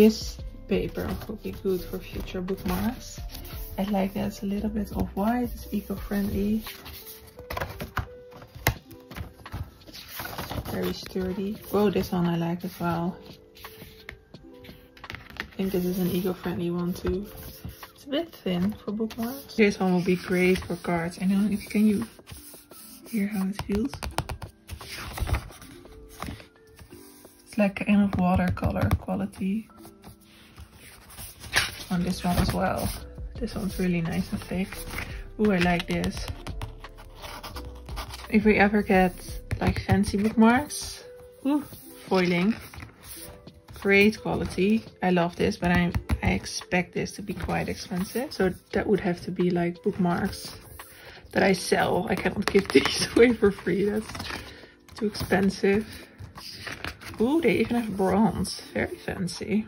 this paper will be good for future bookmarks. I like that it's a little bit of white, it's eco-friendly. Very sturdy. Oh, this one I like as well. I think this is an eco-friendly one too. It's a bit thin for bookmarks. This one will be great for cards. I know, if can you hear how it feels? It's like kind of watercolor quality on this one as well. This one's really nice and thick. Ooh, I like this. If we ever get like fancy bookmarks, ooh, foiling. Great quality. I love this, but I, I expect this to be quite expensive. So that would have to be like bookmarks that I sell. I cannot give these away for free. That's too expensive. Ooh, they even have bronze. Very fancy.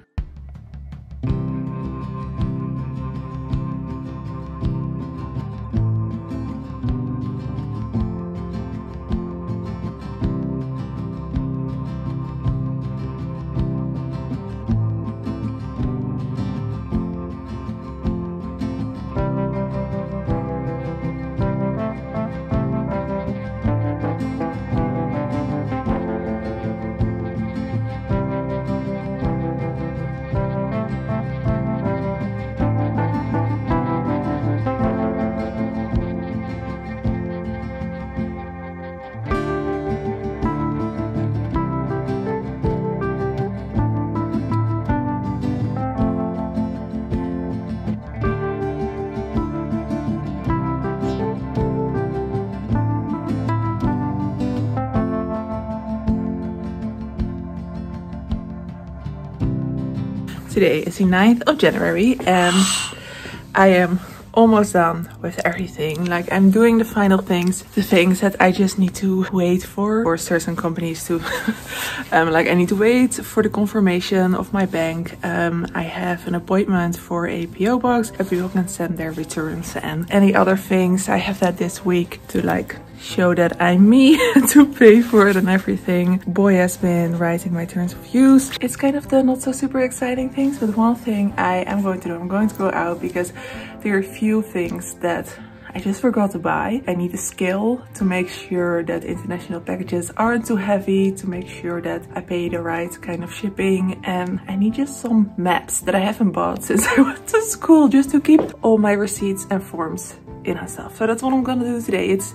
Today is the 9th of January and I am almost done with everything. Like I'm doing the final things, the things that I just need to wait for, for certain companies to, um, like I need to wait for the confirmation of my bank. Um, I have an appointment for a PO box where people can send their returns and any other things. I have that this week to like show that I'm me to pay for it and everything. Boy has been writing my terms of use. It's kind of the not so super exciting things, but one thing I am going to do, I'm going to go out because there are a few things that I just forgot to buy. I need a scale to make sure that international packages aren't too heavy, to make sure that I pay the right kind of shipping. And I need just some maps that I haven't bought since I went to school just to keep all my receipts and forms in stuff. So that's what I'm gonna do today. It's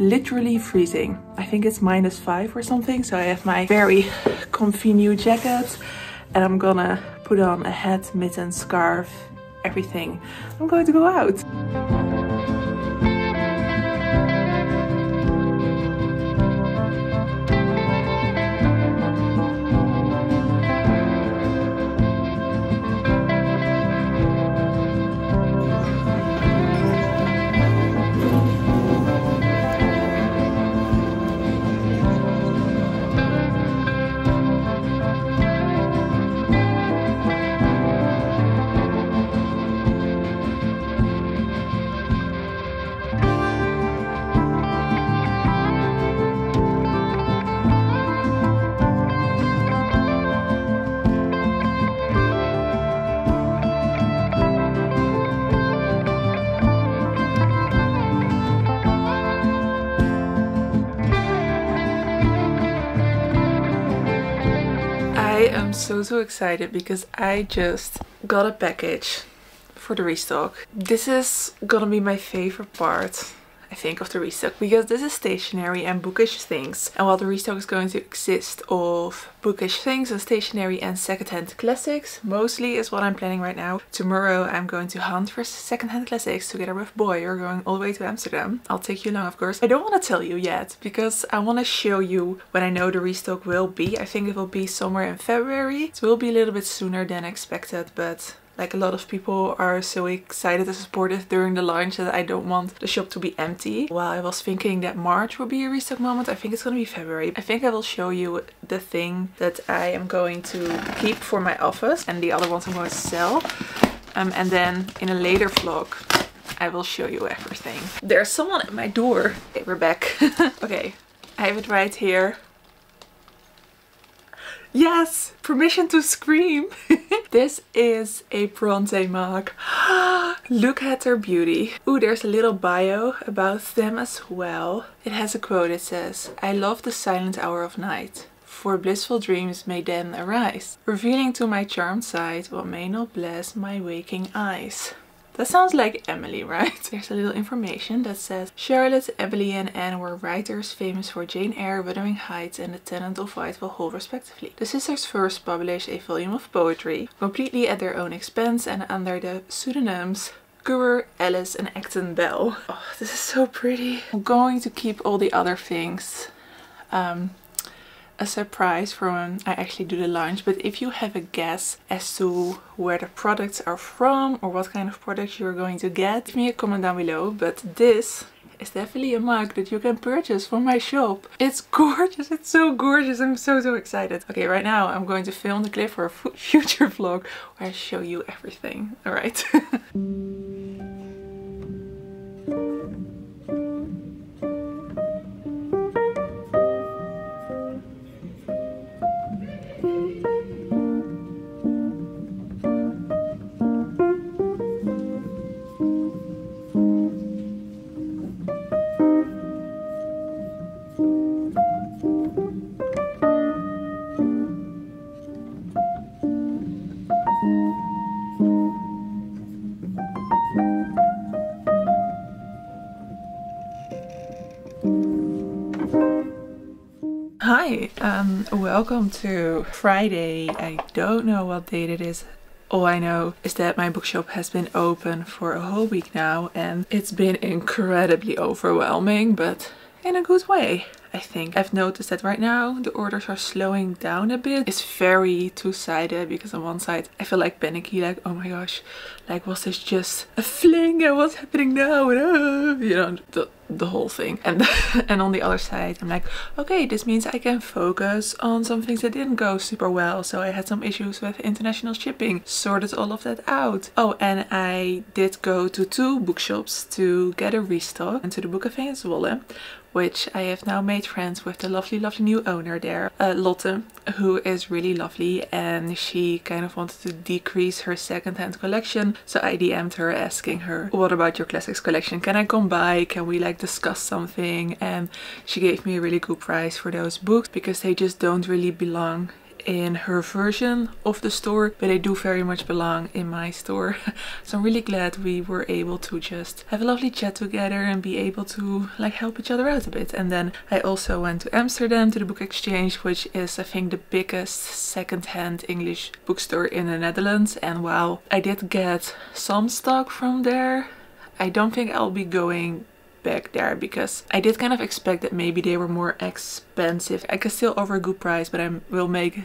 literally freezing. I think it's minus five or something. So I have my very comfy new jacket and I'm gonna put on a hat, mitten, scarf, everything. I'm going to go out. So so excited because I just got a package for the restock. This is gonna be my favorite part I think, of the restock because this is stationery and bookish things. And while the restock is going to exist of bookish things and stationery and secondhand classics, mostly is what I'm planning right now. Tomorrow I'm going to hunt for secondhand classics together with Boy. We're going all the way to Amsterdam. I'll take you along, of course. I don't want to tell you yet because I want to show you when I know the restock will be. I think it will be somewhere in February. It will be a little bit sooner than expected, but like a lot of people are so excited and supportive during the launch that I don't want the shop to be empty. While I was thinking that March would be a restock moment, I think it's gonna be February. I think I will show you the thing that I am going to keep for my office and the other ones I'm going to sell. Um, and then in a later vlog, I will show you everything. There's someone at my door. Okay, we're back. okay, I have it right here. Yes! Permission to scream! This is a Bronte mug. Look at their beauty. Ooh, there's a little bio about them as well. It has a quote, it says, I love the silent hour of night for blissful dreams may then arise, revealing to my charmed sight what may not bless my waking eyes. That sounds like Emily, right? There's a little information that says Charlotte, Emily and Anne were writers famous for Jane Eyre, Wuthering Heights and The Tenant of Wildfell Hall respectively. The sisters first published a volume of poetry, completely at their own expense and under the pseudonyms Currer, Ellis and Acton Bell. Oh, this is so pretty. I'm going to keep all the other things um, a surprise for when I actually do the launch but if you have a guess as to where the products are from or what kind of products you're going to get leave me a comment down below but this is definitely a mug that you can purchase from my shop. It's gorgeous, it's so gorgeous, I'm so so excited. Okay, right now I'm going to film the clip for a future vlog where I show you everything, alright? Hi, um, welcome to Friday. I don't know what date it is. All I know is that my bookshop has been open for a whole week now and it's been incredibly overwhelming, but in a good way. I think. I've noticed that right now the orders are slowing down a bit. It's very two-sided because on one side I feel like panicky like oh my gosh like was this just a fling and what's happening now and you know the, the whole thing and and on the other side I'm like okay this means I can focus on some things that didn't go super well so I had some issues with international shipping sorted all of that out oh and I did go to two bookshops to get a restock into the Book in Zwolle which I have now made friends with the lovely lovely new owner there uh, Lotte who is really lovely and she kind of wanted to decrease her secondhand collection so I DM'd her asking her what about your classics collection? Can I come by? Can we like discuss something? And she gave me a really good price for those books because they just don't really belong in her version of the store but they do very much belong in my store. So I'm really glad we were able to just have a lovely chat together and be able to like help each other out a bit. And then I also went to Amsterdam to the book exchange which is I think the biggest second-hand English bookstore in the Netherlands. And while I did get some stock from there. I don't think I'll be going back there because I did kind of expect that maybe they were more expensive. I can still offer a good price but I will make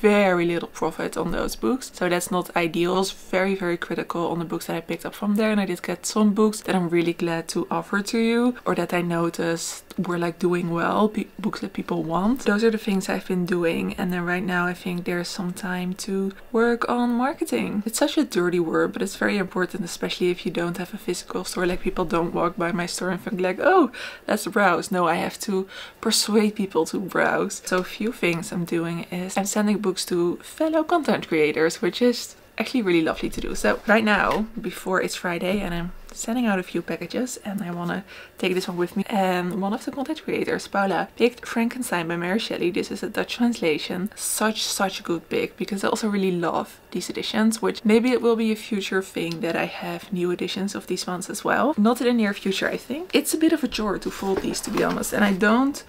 very little profit on those books so that's not ideal. Very very critical on the books that I picked up from there and I did get some books that I'm really glad to offer to you or that I noticed were like doing well, books that people want. Those are the things I've been doing and then right now I think there's some time to work on marketing. It's such a dirty word but it's very important especially if you don't have a physical store like people don't walk by my store and think like oh let's browse. No I have to persuade people to browse. So a few things I'm doing is I'm sending books to fellow content creators which is actually really lovely to do. So right now, before it's Friday and I'm sending out a few packages and I want to take this one with me. And one of the content creators, Paula, picked Frankenstein by Mary Shelley. This is a Dutch translation. Such, such a good pick because I also really love these editions, which maybe it will be a future thing that I have new editions of these ones as well. Not in the near future, I think. It's a bit of a chore to fold these, to be honest, and I don't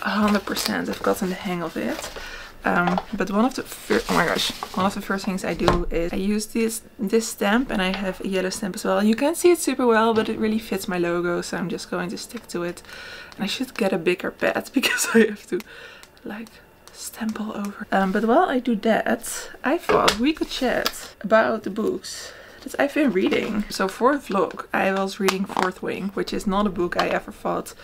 100% have gotten the hang of it. Um, but one of the oh my gosh, one of the first things I do is I use this this stamp and I have a yellow stamp as well. You can't see it super well, but it really fits my logo, so I'm just going to stick to it. And I should get a bigger pad because I have to like stamp all over. Um, but while I do that, I thought we could chat about the books that I've been reading. So for vlog, I was reading Fourth Wing, which is not a book I ever thought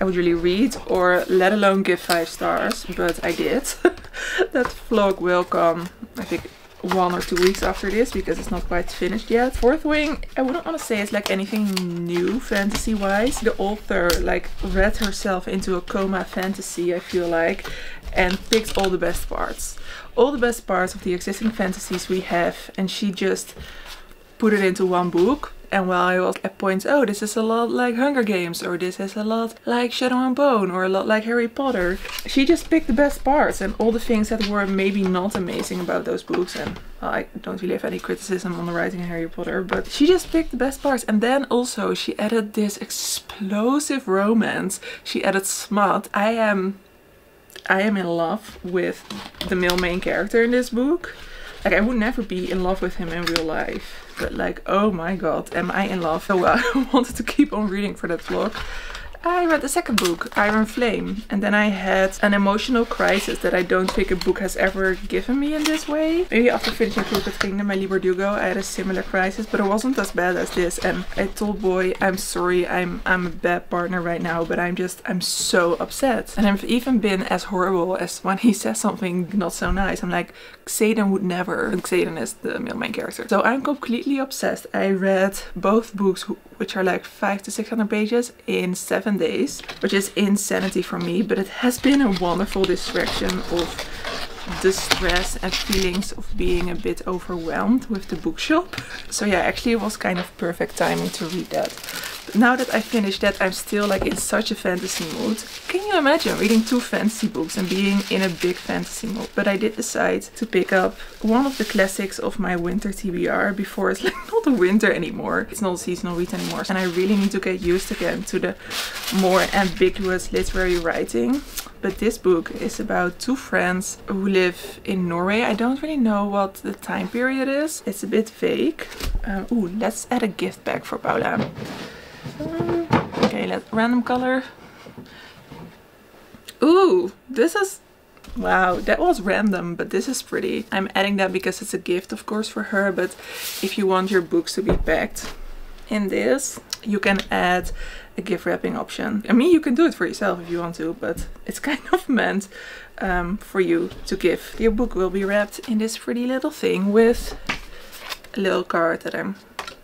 I would really read or let alone give five stars, but I did. that vlog will come, I think, one or two weeks after this because it's not quite finished yet. Fourth Wing, I wouldn't want to say it's like anything new fantasy wise. The author like read herself into a coma fantasy, I feel like, and picked all the best parts. All the best parts of the existing fantasies we have and she just put it into one book and while I was at points, oh, this is a lot like Hunger Games, or this is a lot like Shadow and Bone, or a lot like Harry Potter, she just picked the best parts and all the things that were maybe not amazing about those books. And well, I don't really have any criticism on the writing in Harry Potter, but she just picked the best parts. And then also she added this explosive romance. She added smut. I am, I am in love with the male main character in this book. Like I would never be in love with him in real life but like oh my god am I in love? So uh, I wanted to keep on reading for that vlog I read the second book, Iron Flame, and then I had an emotional crisis that I don't think a book has ever given me in this way. Maybe after finishing Crooked Kingdom by Leigh Bardugo, I had a similar crisis, but it wasn't as bad as this. And I told Boy, I'm sorry, I'm I'm a bad partner right now, but I'm just, I'm so upset. And I've even been as horrible as when he says something not so nice. I'm like, Xaden would never. Xaden is the male main character. So I'm completely obsessed. I read both books which are like five to 600 pages in seven days, which is insanity for me, but it has been a wonderful distraction of the stress and feelings of being a bit overwhelmed with the bookshop. So yeah, actually it was kind of perfect timing to read that now that I finished that, I'm still like in such a fantasy mood. Can you imagine reading two fantasy books and being in a big fantasy mood? But I did decide to pick up one of the classics of my winter TBR before it's like not winter anymore. It's not seasonal read anymore. And I really need to get used again to the more ambiguous literary writing. But this book is about two friends who live in Norway. I don't really know what the time period is. It's a bit vague. Um, ooh, let's add a gift bag for Paula. Okay, let's random color. Ooh, this is Wow, that was random, but this is pretty. I'm adding that because it's a gift, of course, for her, but if you want your books to be packed in this, you can add a gift wrapping option. I mean, you can do it for yourself if you want to, but it's kind of meant um, for you to give. Your book will be wrapped in this pretty little thing with a little card that I'm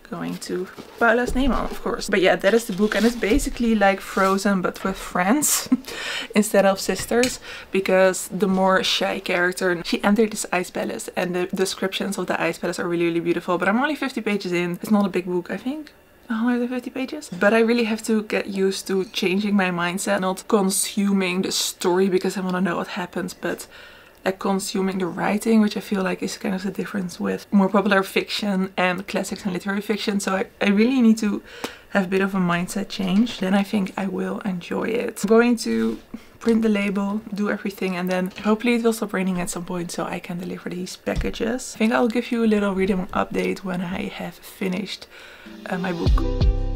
going to Paula's name on, of course. But yeah, that is the book and it's basically like Frozen but with friends instead of sisters because the more shy character, she entered this ice palace and the descriptions of the ice palace are really, really beautiful. But I'm only 50 pages in. It's not a big book, I think. 150 pages. But I really have to get used to changing my mindset, not consuming the story because I want to know what happens, but like consuming the writing, which I feel like is kind of the difference with more popular fiction and classics and literary fiction. So I, I really need to have a bit of a mindset change. Then I think I will enjoy it. I'm going to print the label, do everything, and then hopefully it will stop raining at some point so I can deliver these packages. I think I'll give you a little reading update when I have finished uh, my book.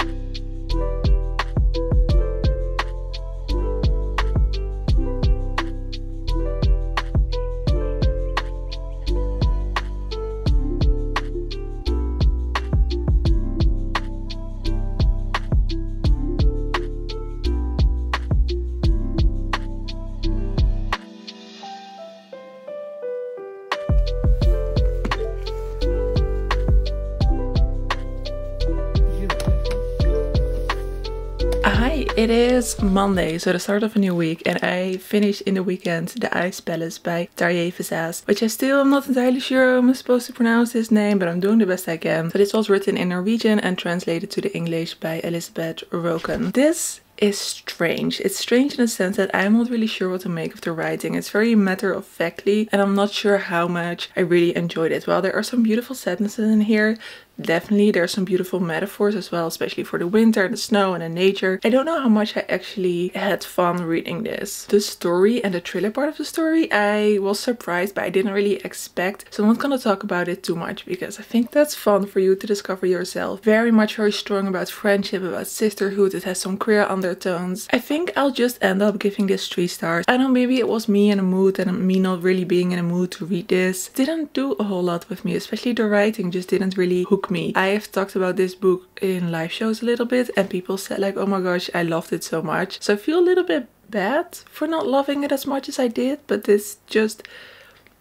It is Monday, so the start of a new week, and I finished in the weekend The Ice Palace by Tarjei Vesaas, which I still am not entirely sure how I'm supposed to pronounce his name, but I'm doing the best I can. So this was written in Norwegian and translated to the English by Elizabeth Rokkan. This is strange. It's strange in the sense that I'm not really sure what to make of the writing. It's very matter of factly and I'm not sure how much I really enjoyed it. While there are some beautiful sentences in here, definitely there's some beautiful metaphors as well, especially for the winter and the snow and the nature. I don't know how much I actually had fun reading this. The story and the thriller part of the story, I was surprised, but I didn't really expect. So I'm not gonna talk about it too much because I think that's fun for you to discover yourself. Very much very strong about friendship, about sisterhood. It has some queer undertones. I think I'll just end up giving this three stars. I know maybe it was me in a mood and me not really being in a mood to read this. Didn't do a whole lot with me, especially the writing just didn't really hook me. I have talked about this book in live shows a little bit and people said like, oh my gosh, I loved it so much. So I feel a little bit bad for not loving it as much as I did, but this just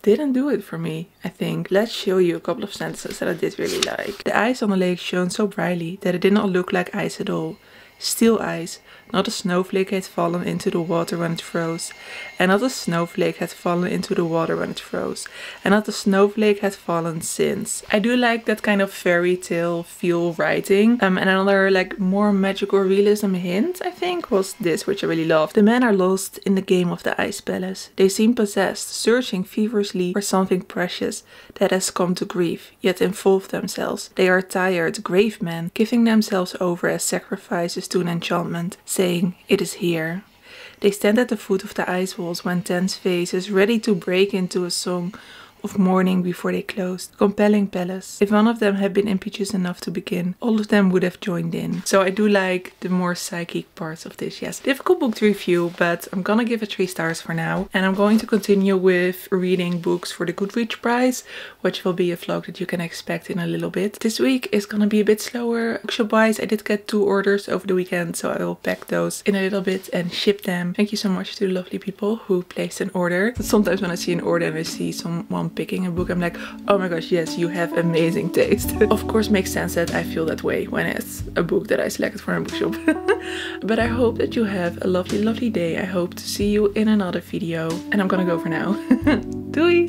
didn't do it for me, I think. Let's show you a couple of sentences that I did really like. The ice on the lake shone so brightly that it did not look like ice at all. Still ice, not a snowflake had fallen into the water when it froze, and not a snowflake had fallen into the water when it froze, and not a snowflake had fallen since. I do like that kind of fairy tale feel writing. Um, and another like more magical realism hint, I think, was this, which I really love. The men are lost in the game of the ice palace. They seem possessed, searching feverishly for something precious that has come to grief, yet involved themselves. They are tired, grave men, giving themselves over as sacrifices to an enchantment saying, It is here. They stand at the foot of the ice walls when tense faces, ready to break into a song of mourning before they closed. Compelling palace. If one of them had been impetuous enough to begin, all of them would have joined in. So I do like the more psychic parts of this. Yes, difficult book to review, but I'm gonna give it three stars for now. And I'm going to continue with reading books for the Goodreads prize, which will be a vlog that you can expect in a little bit. This week is gonna be a bit slower bookshop wise. I did get two orders over the weekend, so I will pack those in a little bit and ship them. Thank you so much to the lovely people who placed an order. Sometimes when I see an order and I see someone picking a book, I'm like, oh my gosh, yes, you have amazing taste. of course, makes sense that I feel that way when it's a book that I selected for a bookshop. but I hope that you have a lovely, lovely day. I hope to see you in another video. And I'm gonna go for now. Doei!